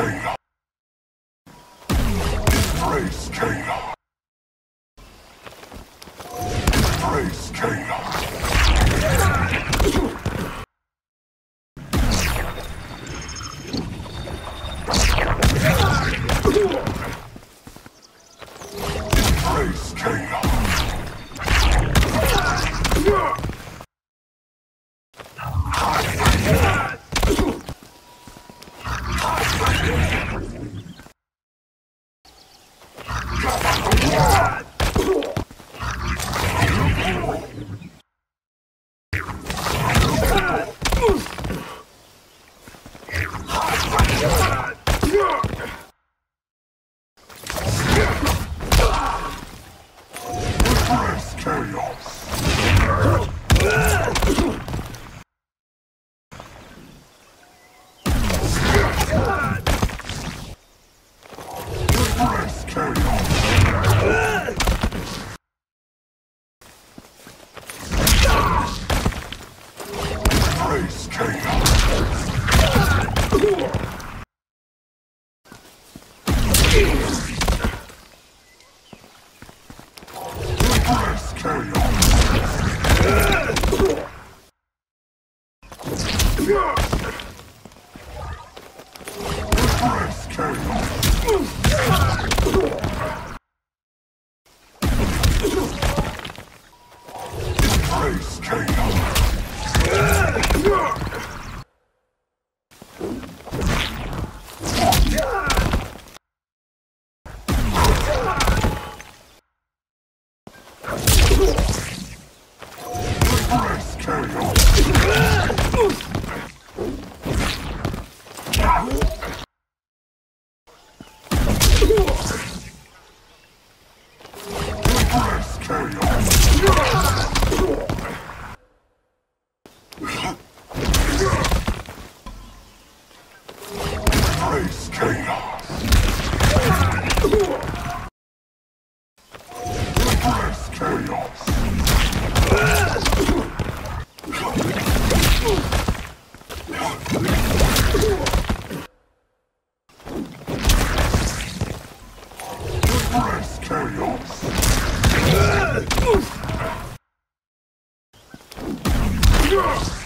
Kano. Embrace Kano. Embrace Kano. Embrace Kano. Embrace chaos. Embrace chaos. chaos.